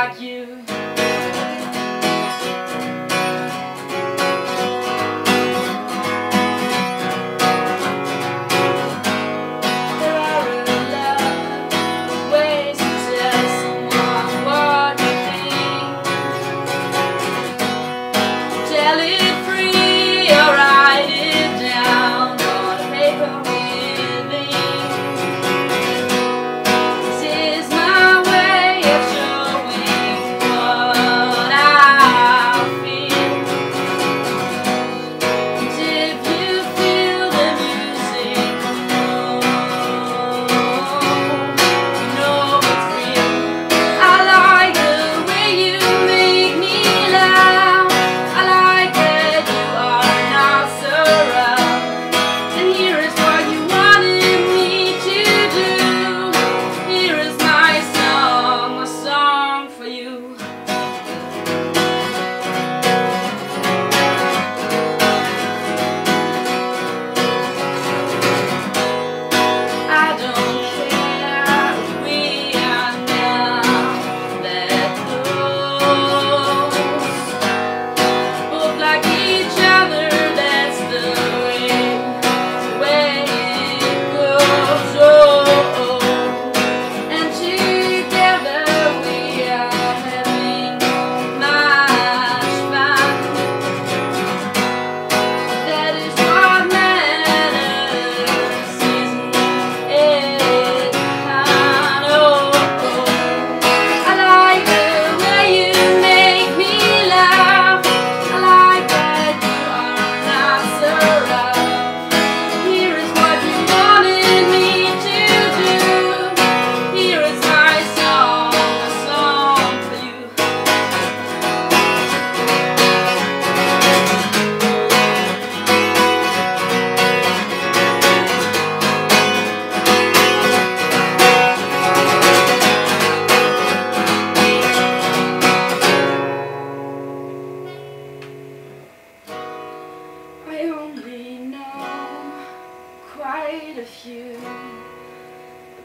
like you.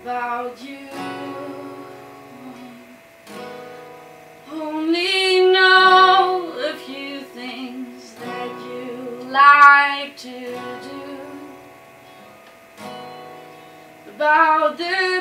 about you. Only know a few things that you like to do About this.